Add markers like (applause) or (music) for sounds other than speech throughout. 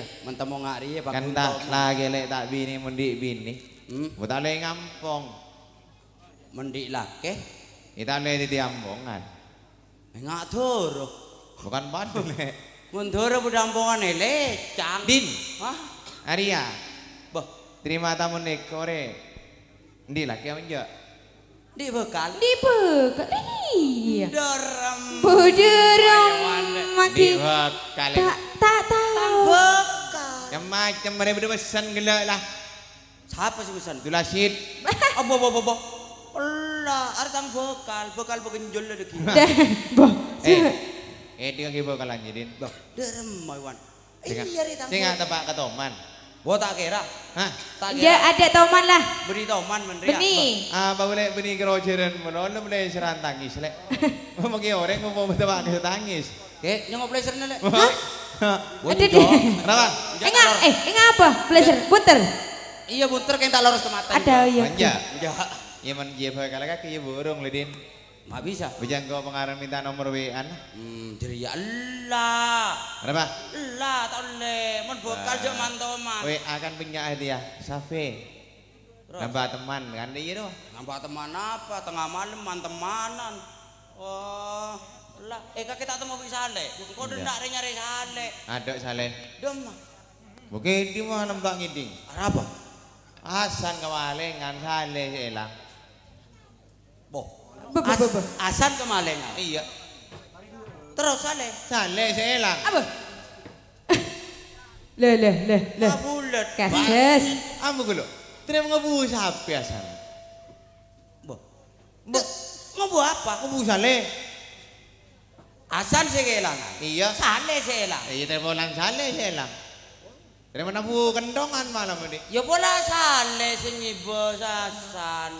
iya, mentemo ngak riye Pak kan tak lagi lek tak bini mundi bini Hmm, Buta le ngampong mendik lake. Kita le di ambongan Ngak doro. Bukan padu (laughs) le Mundoro budampongan lecang. Din Hah? Arya Bah, Terima tamu nekore Ndi laki apa enggak? di bekal. Di bekal. Iya. Dorem. Buderong Di maki. bekal Tak tahu. Yang macam mereka berdua pesan gelak lah Siapa sih pesan? Itulah shit Apa apa apa? Allah, artang bekal, bekal begenjol lah. Dah, boh. Eh Eh dia kaki bekal aja din Bah, derem Maiwan. Iya tang. Singa tepak ketoman Bo tak kira. Hah? Tak Ya kira. ada toman lah. Beri toman menria. Benih. Apa boleh benih keroceran Menolong boleh seran tangis lek (laughs) Mau pakai orang mau bawa tepak ke tangis Oke, nyongok pleasure na (laughs) Ada deh. Kenapa? (laughs) Enggak, eh, enggak apa? Pleasure, puter. Iya bunter kayak tak lurus ke mata. Ada ya. Manja Ya. Ya man dia bekal kaki ya burung le din Mak bisa. Bujang kau pengarang minta nomor WA Hmm, jadi ya Allah. Kenapa? Allah tak boleh. Mun bekal jo mantoman. WA kan punya dia Safe Terus? Nambah teman kan iya doh Nampak teman apa? Tengah malam mantemanan. Oh, lah. Eh kakek tak temu bisa le. Kau udah Iya. nak nyari sale. Ada saleh Dem. Bukan di mana nembak ngiding Apa? Hasan kewalengan saleh elang Boh. Bo, bo, bo, bo. Asan kemalengan. Iya Terus sale. Saleh seelang Apa? (coughs) Leh, leh, leh, leh. Kabulet. Kases. Ambo kulo Tidak ngebu sapi asan Boh. Boh. Ngopo apa? Ngebu saleh Asan sih kehilangan. Iya Sale sih hilang. Iya terbolan saleh seelang Dari mana bu kendongan malam ini Ya pola sale senyibo sasan.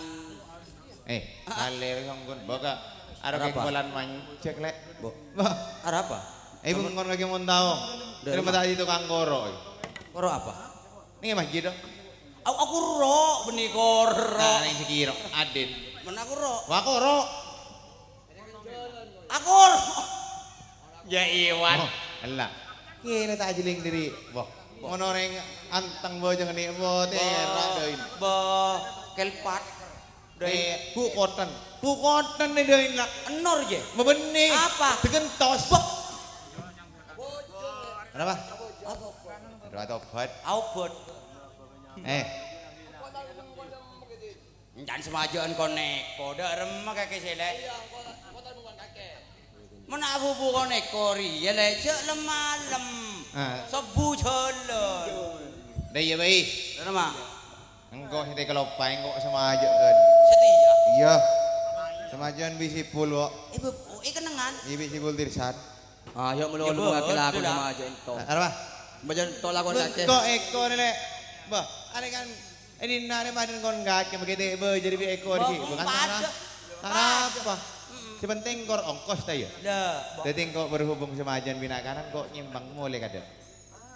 Eh saleh songkun Boga Ada Apa? kekualan mancek lek Bo. Ada apa? Eh lagi mau tahu Dari mata itu kangkoro Koro apa? Ini mah gitu Aku, aku ro benih koro. Nah ini sekiro Adin Men aku ro. Wah koro Aku ro. Ya Iwan. Oh, Alah. Kira tak jeling diri. Wah, ngono reng antang bojong ni bo tera doin. Bo kelpat. Eh, ku koten. Ku koten ni doin lah. Enor je. Membeni. Apa? Digentos. Kenapa? Dua tobat. Aubot. Eh, Jangan semajaan koneko. Dak remah kakek selek. Mana aku bu koneko ri. Ya le cek lemalem. Sebu celon. dah ya baik. Nama. Engkau hiti kelopai engkau sama aja kan. Setia. Iya. Sama aja bisi pul kok. Ibu, eh kenangan. Iya bisi pul tirsan. Ah, yuk mulu Ya, lu lagu lah. sama aja ento. Apa? Bajan tolak kon kake. Kok eko ni lek. Bah, ada kan ini nare badan kon gak begitu be jadi bi eko di Bah, bukan sana. apa? Si penting kor ongkos ta ya. Dah. Jadi kok berhubung sama ajan bina kanan kok nyimbang mulai kada.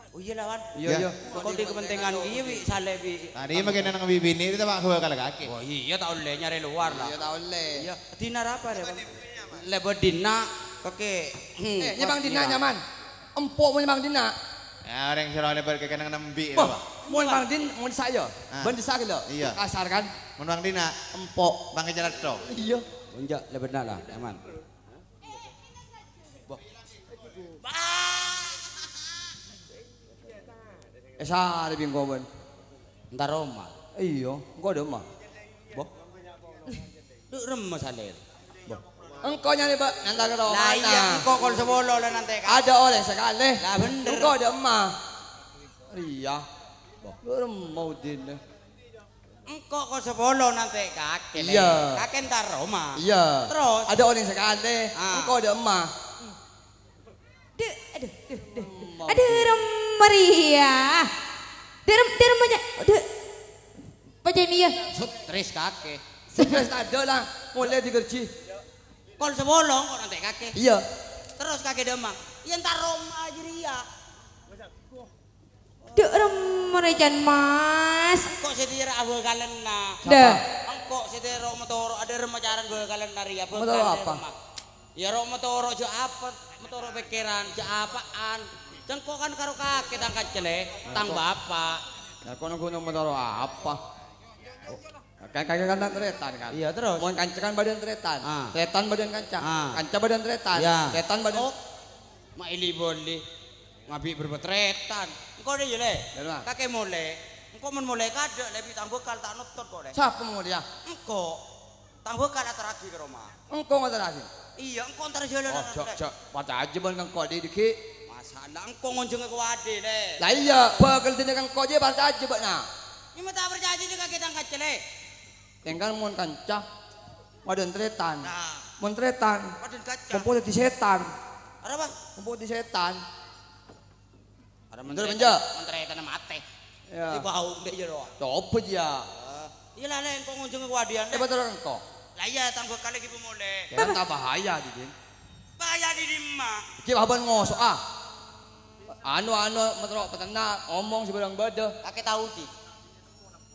Oh iya lawan. Iya, Ya. iya. Kau di kepentingan iya bi sale bi. Tadi makin nang bibini itu pak gua kalau kaki. Oh iya tak boleh nyari luar lah. Iya tahu le. Iya, dinar apa deh? Lebo dina kake. Hmm, Eh, nyebang dina iya. nyaman. Empuk mau nyebang dina. Ya orang sira lebar ke kanang nembi pak. mau nyebang din mau disak yo. Ah. Ben disak lo. Iya. Kasar kan? Menang dina Empuk. bang jalan tok. Iya. Unjak lebih nak lah, aman. Eh, sah, ada bingko ben. Entar Roma. Iya, engko ada Roma. Bo. Duk Roma salir. Bo. Engkau nyari pak, entar ke Roma. Nah, iya, engko kon sebolo lah nanti. Ada oleh sekali. Lah bener. Engko ada Roma. Iya. Bo. Duk Roma udin. Engkok kok sebolo nanti kakek. Iya. Kakek entar Roma. Iya. Terus? Ada oleh sekali. Ah. Engkau ada emak. Duh, aduh, duh, duh, duh. Aduh, Maria. Derem, derem banyak. Aduh. Baca ini ya. Sutris kakek. Stres ada lah. Mulai dikerji. Kol sebolo kok nanti kakek. Iya. Terus kakek demang. Ya entar Roma aja dia. Dek remerijan Mas. Engko sedira abul kalena. Dah. Engko sedira motoro ada remacaran gue kalena ria. Motoro apa? Ya ro motoro jo apa? Motoro pikiran jo apaan? Cengko kan karo kakek tang kacele, tang bapak. Ya kono gunung motor apa? Kan kagak kan tretan kan. Iya, terus? Mau kanca kan badan tretan. Ah. Tretan badan kanca. Ah. Kanca badan tretan. Iya. Tretan badan Oh, mak ili boleh. Ngabi berbetretan. Engko deh le. Dari mana? Kakek mulai. Engko men mulai kadek lebih tang bekal tak nutut kok deh. Siapa mau dia? Engko tang bekal atar lagi ke rumah. Engkau ngotot lagi. Iya, engko antar jalan. Oh, cok cok. Baca aja kau di dikit. Masalah engko ngunjung ke wade deh. Lah iya, bakal kang kau dia baca aja bak nah. Ini tak percaya juga kita ngacel le. Yang kan mau kanca. Badan tretan. Nah, Mau tretan. paden kaca. Kumpul di setan. Apa? Kumpul di setan. Ada Bener, Benja? Menteri mate. Ya. Di bau deh ya doa. Coba dia. Iya lah le, engko ngunjung ke wadian Eh betul kau. Lah iya tang bekal lagi pemulai. Kira tak bahaya di din. Bahaya di lima. Kita haban ngosok ah. Anu anu metrok peternak ngomong sebarang bada. Kakek tahu di.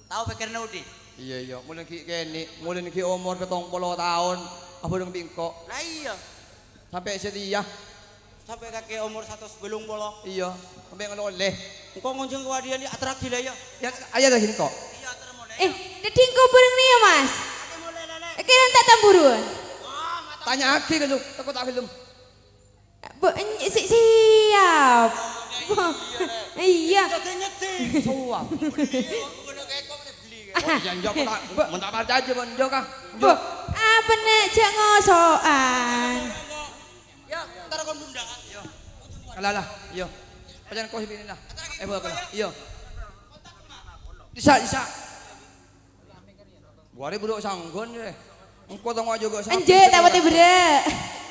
Tahu pikirnya di. Iya iya, mulai ki kene, mulai ki umur ketong puluh tahun, apa dong bingko, Lah iya. sampai setia, Sampai kakek umur satu sebelum bolo. iya, sampai ngeloleh. Engko ngunjung ke wadian di atraksi lah ya. Ya, ayah dah gini kok. Iya, mulai. Eh, deding kau bareng nih ya Mas. Eh, Kira tak tamburuan. Ah. Tanya aki kan lu, takut tak film. Bu, en- si, siap. Iya. Kakek nyeti. Suap. Baca aja bang, jauh kah? Bu, apa nek jak ngosokan? Ya, ntar kon bunda. Yo. Kalah lah, iya. Pajan kau sini lah. Eh boleh kalah, iya. Bisa, bisa. Buari budok sanggon je. Engkau tengok juga sapi. Anje tak pati bere.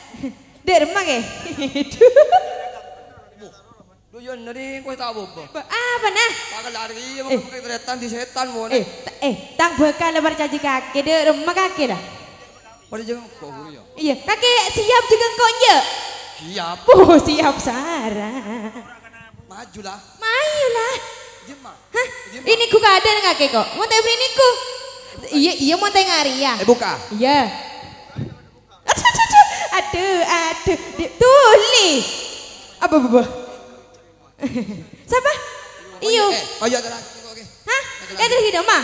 (laughs) Derma ke? Lu (laughs) yon nari kau tak apa. Bu, Apa nah? Pakai lari, mau pakai tretan di setan Eh, boleh. ta- eh, tang bekal lebar caji kaki de rumah kaki dah. Pada jangan kau huru ya. Iya, kaki siap juga kau je. Siap. Oh, siap Sarah. Majulah. Mayulah. Jema. Hah? Ini ku kada kaki kok. Mau teh beli niku. Iya, iya mau teh ngari ya. Eh buka. Iya. Aduh, aduh, aduh, tuli. Apa, apa, apa? (laughs) Siapa? Iyo. Oh iya ada lagi. Hah? Lihat lagi dong, mah.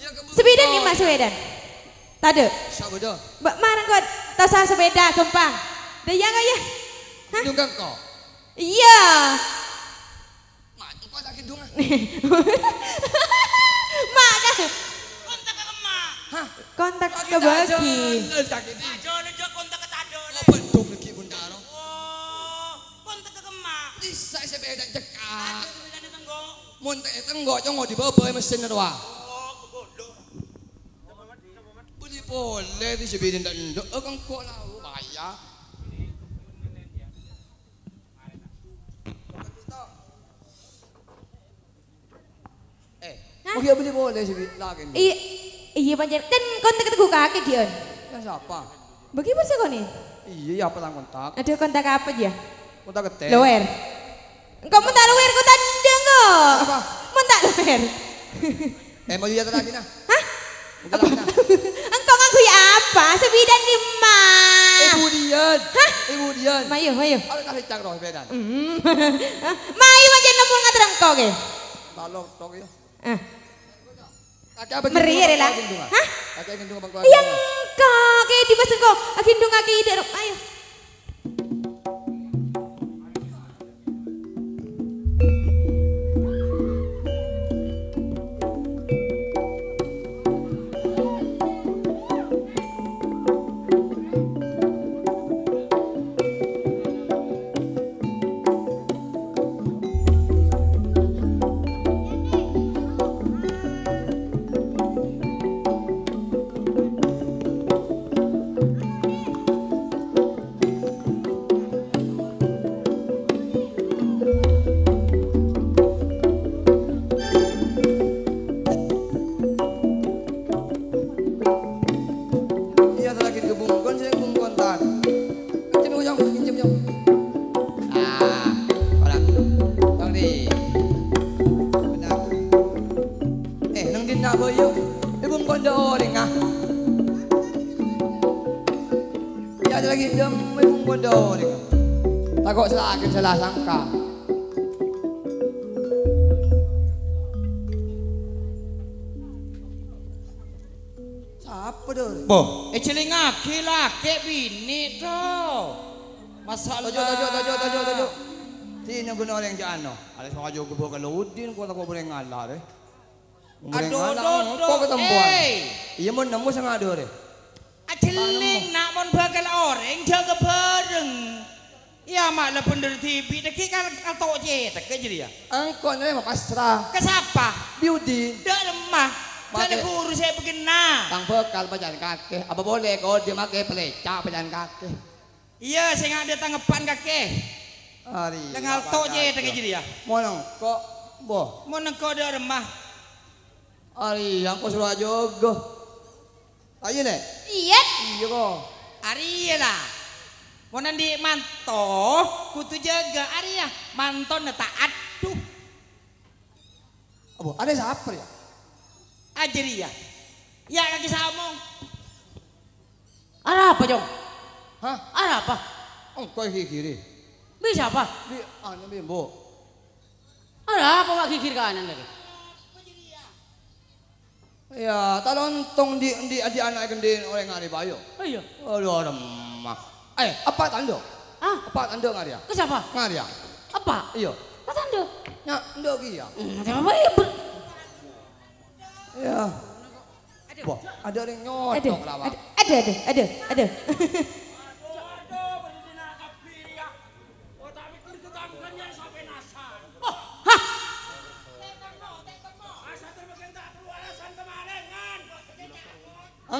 Iya. Sepeda nih, mas, sepeda. Tade. Siapa dah? Mbak marang kok tasa sepeda gampang. Dah ya enggak ya? Hah? Hidung kan kau. Iya. Mak, kau tak hidung ah. Mak kan Kontak ke emak. Hah? kontak ke bagi. Sakit. Ajo jo kontak ke tado le. Apa dong lagi bunda lo? Oh, kontak ke emak. Bisa cekak. Aku bisa ditenggo. Mun teh tenggok congok di bawah mesin itu. Oh, kebodoh. Beli boleh di sebidin dan ndok. Oh kok lah bahaya. Eh, Hah? oh iya beli boleh sebidin lagi. Iya, iya panjang. Dan kontak ke kaki Dion. Ya siapa? Bagi bersih kau nih. Iya, ya apa tang kontak? Ada kontak apa dia? Kontak ketek. Lower. Engkau mentak lower kau tanda enggak? Apa? Mentak lower. Eh mau lihat lagi nah. Hah? Lagi nah. (laughs) Engkau ngaku ya apa? Sebidan di mah. Ibu Dian. Ibu Dian. Mayu, mayu. Ada kali cak roh. Hmm. (laughs) Mayu aja nemu ngatrang kau ke. Balok tok ya. Ah. Meriah rela. Hah? Yang kau ke di pasar kau. Agindung aki ide. Ayo. Alas mga jogo po kaludin ko tako boleh ngalah. Boleh Aduh, aduh, ko ketempuan. eh. Iya mo namo sa nga dore. Ah, celing nak mon bakal orang jaga bareng. Ya malah bener TV deki kan atau je tak jadi ya. Angko na mapasra. Kesapa? Beauty. Dak lemah. Mati. guru saya begina. Tang bekal pajan kake. Apa boleh ko dia make peleca pajan kake. Iya, saya nggak ada tanggapan kakek. Ari. Dengan tok je jadi ya. Monong ko boh. Mau nengko ada remah. Ari angko suruh jogo. Ayo ne. Iya. Iya ko. Ari lah. Mau nanti manto, kutu jaga Ari ya. Manto neta aduh. Abo, ada siapa ya? Ajari ya. Ya kaki samong. Ada apa, Jong? Hah? Ada apa? Angko kiri kiri. Bisa apa? Di anu bimbo. Ada apa Pak kikir kanan lagi? Ya, talontong di di di anak gendin oleh ngari bayo. Oh iya. Aduh, remah. Eh, apa tando? Ah, Apa tando ngari ya? ke siapa? Ngari ya? Apa? Iya. Kata Anda? Nya, ndo ki ya. Hmm, apa ya? Ya. Wah, ada Ada, nyotok ada, ada, ada, ada.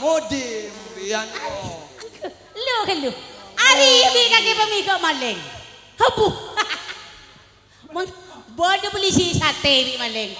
modem. Bian. Oh. Lu kan lu. Ari bi kaki pemikir maling. Habu. (laughs) Mon bodoh beli si sate bi maling.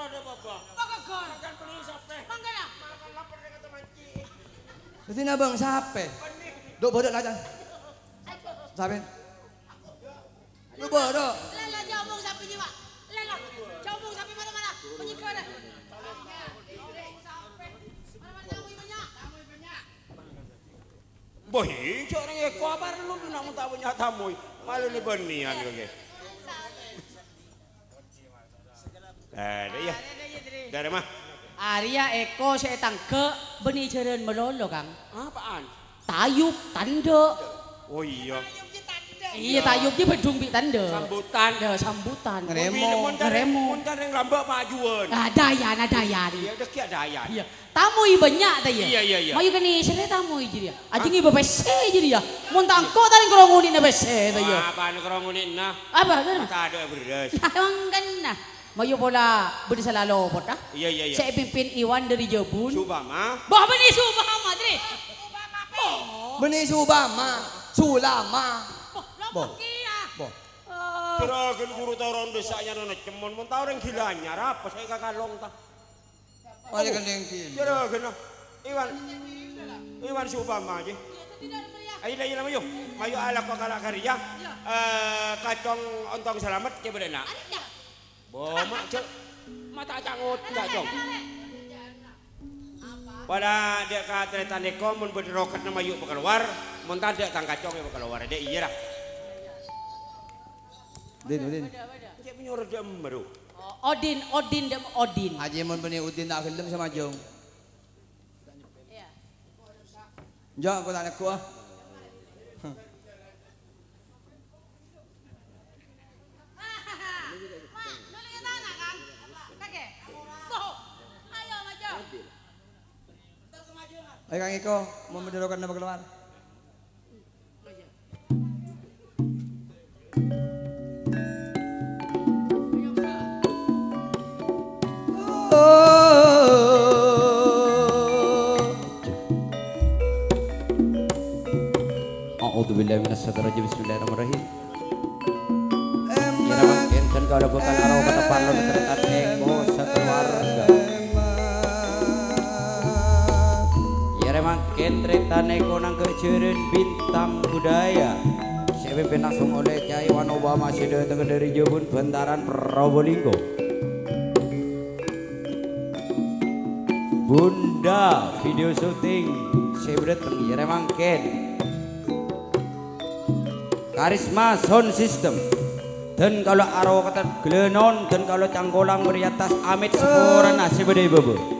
Aku tuh roda apa? Pagakon. Kan beli sampai. Manggana. Makan lapar dengan teman ci. Kasi na bang sape? Do bodo na dyan. Sabi. Do bodo. Lala jambong sapi jiwa. Lala jambong sapi mana mana. Penyikir. Boh, orang eko apa lu nak mau tahu nyata tamu. Malu ni benian. Ada ya. Dari mah? Arya Eko saya tangke benih ceren melolo kang. Apaan? Tayub tanda. Oh iya. Iya tayub dia bedung bi tanda. Sambutan. Ada sambutan. Ngeremo. Ngeremo. Mun kan yang lambak majuan. Nah dayan nah dayan. Iya, dah kia daya. Iya. Tamu i banyak ta ya. Iya, iya, iya. Mayu kani sere tamu i jadi. Aji ngi bebese jadi ya. Mun tangko tadi kalau nguni na bese ta ya. Apa ni kerong ni nah? Apa kan? Tak ada beres. Emang kan nah. Mayu pola budi salalo pot ah. Iya iya iya. Saya pimpin Iwan dari Jabun. Coba mah. Bah bani subah madre. Beni subama. Sulama. Bo. Bo. Kira kan guru tahu desanya nona cemon mun tahu orang gilanya apa saya kakak long ta. Wali kan yang kiri. Kira kan Iwan Iwan Subama aja. Ayo dah ilang mayu. Mayu alak ko kala karya. Eh kacong ontong selamat ke berena. Bo mak cek mata cangut enggak jong. Pada dia ka tretan eko mun bederokat nama yuk keluar, mun tanda tang kacong ya keluar. Dia iya lah. Udin, Udin. Dia punya orang dia baru. Oh, Odin, Odin, dem Odin. Haji mun bani Udin nak gelem sama Jong. Jom aku tanya aku ah. Ayo Kang Iko, mau menderokan nama keluar. A'udzu billahi minasyaitonir rajim. Bismillahirrahmanirrahim. Ya nama enten kalau bukan arau kata parlo dekat eko Ya remang kentretan eko nang kejeren bintang budaya. Saya langsung oleh Kiai Wanoba masih datang dari Jebun Bentaran Probolinggo. Bunda video syuting. Saya datang ya ken. Karisma sound system. Dan kalau arwah kata gelenon dan kalau canggolang beriatas amit sepura nasi bedai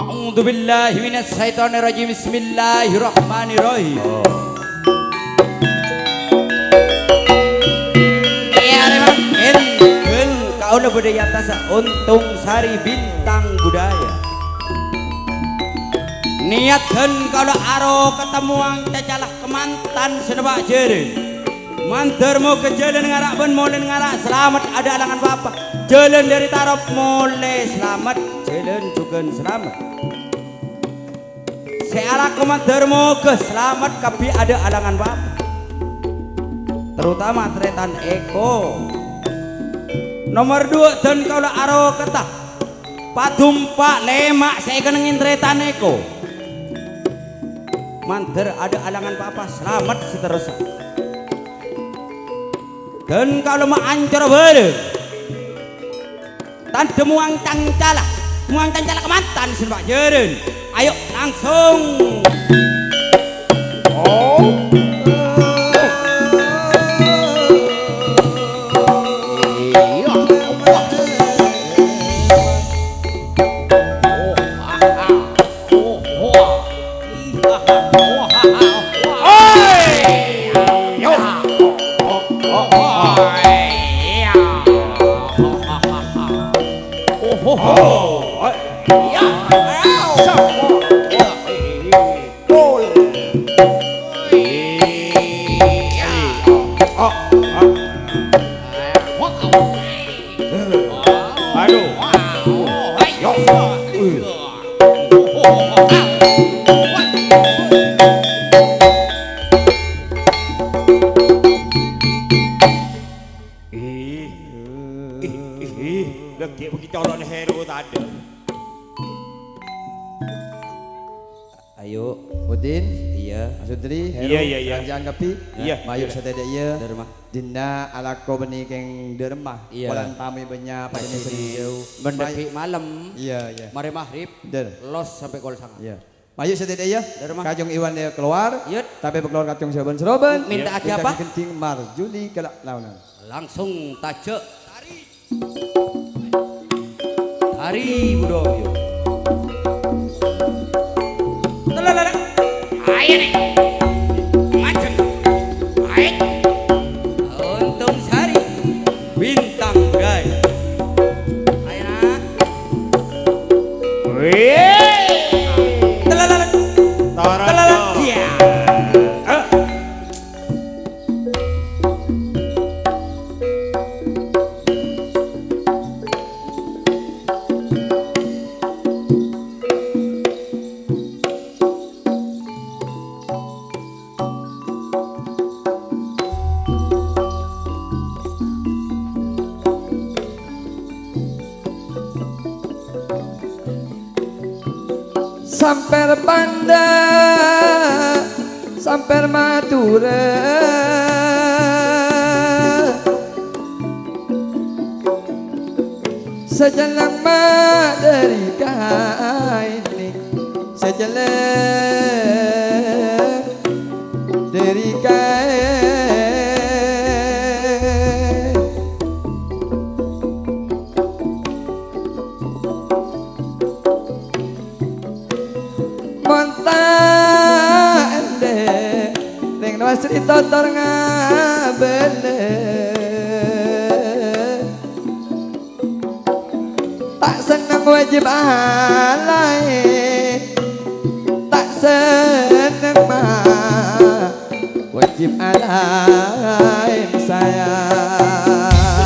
A'udzu billahi minas syaitonir rajim. Bismillahirrahmanirrahim. Memang enten kau na budaya tasa untung sari bintang budaya. Niatkan kalau aro ketemu ang cacalah kemantan senebak jere. Mantar mau ke jalan ngarak ben molen ngarak selamat ada alangan bapak. Jalan dari tarap mole selamat. Jalan juga selamat searah komandan mau ke selamat tapi ada alangan bapak terutama tretan eko. Nomor dua dan kalau aro ketah. Patumpak lemak saya kenengin tretan eko. Manter ada alangan papa selamat seterusnya dan kalau mau ancur bareng tanda muang cangcala muang cangcala kemantan sebab jeren ayo langsung dermah. Iya. Walan pami benya pada ni seriau. mendeki malam Iya, iya. mari maghrib los sampai kol sangat Iya. Sedede iya. Dermah. Kajong Iwan dia keluar. Yut. Tapi keluar kacung seroban seroban. Minta aki Minta apa? Kenting marjuli kelak launan. langsung tace tari tari budoyo Lalalala. ayo nih macem ayo a la em sai à.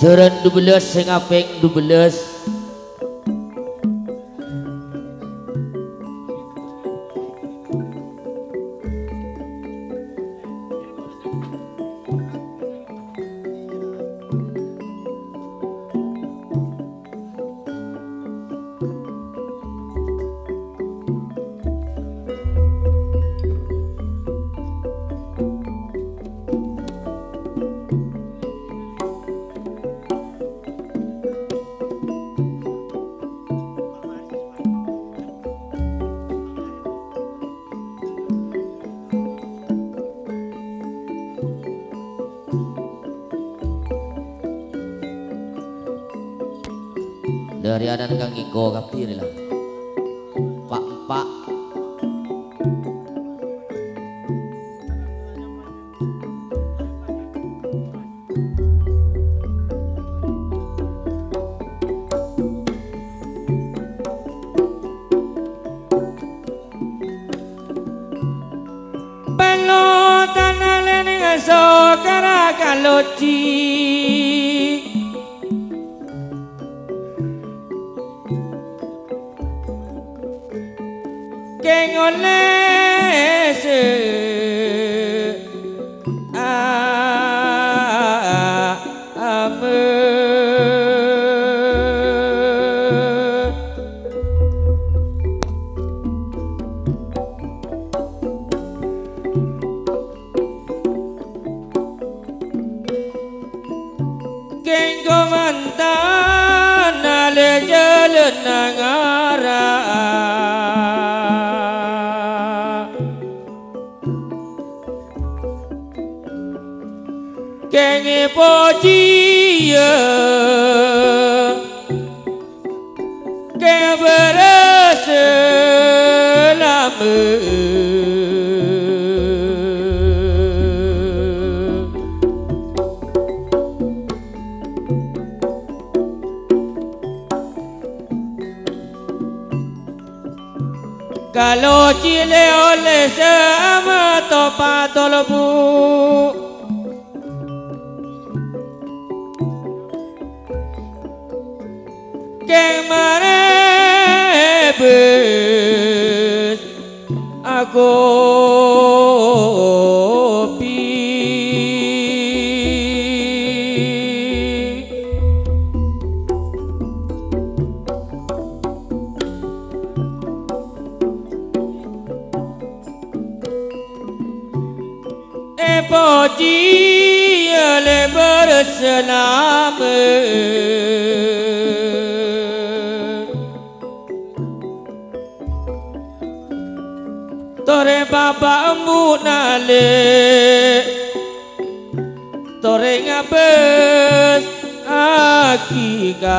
Jeren 12 sing aping 12 dia lebar selam Tore baba mu nale Tore ngabes akikah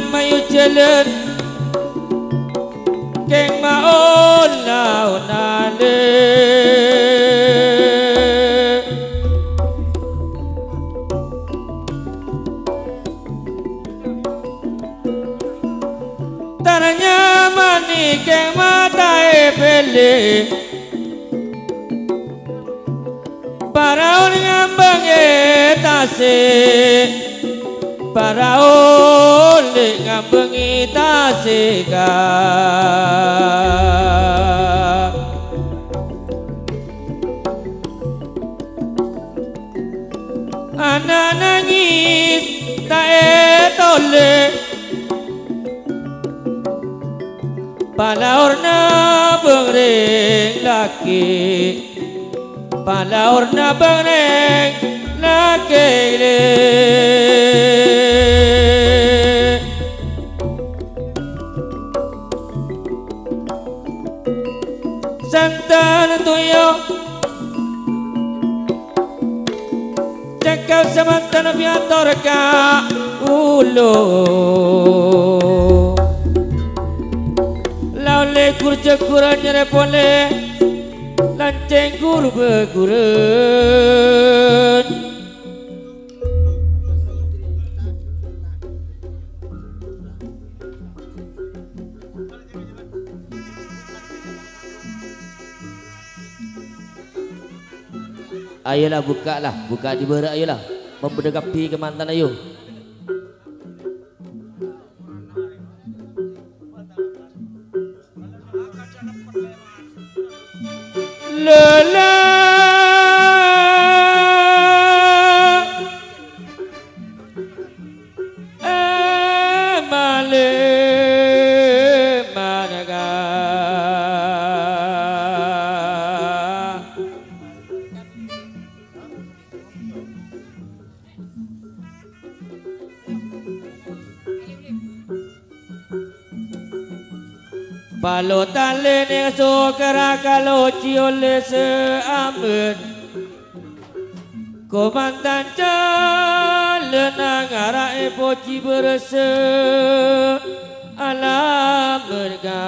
Yeman mayu jalan Keng maon launale Taranya mani keng mata e pele. Para ngambang e tasik sika. Ana nangis tak etole. Palaurna bengreng laki. Palaurna bengreng laki leh ka ulo Laule kur cekur nyere pole Lanceng kur begurun Ayolah buka lah, buka di berak ayolah. membedegap di kemantan ayo. Lele. Kira kalau ciole seamen Komandan lenang angara poci e berse alam berga.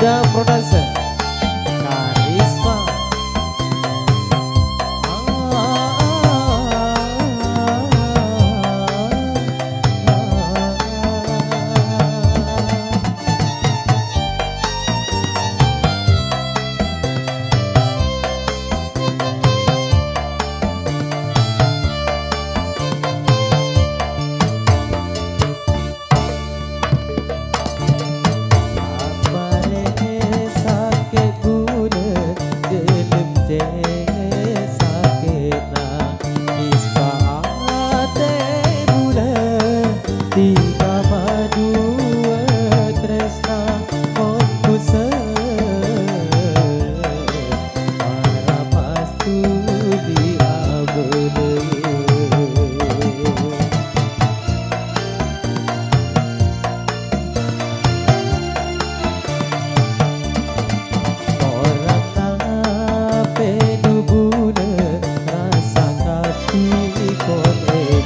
the products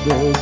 day.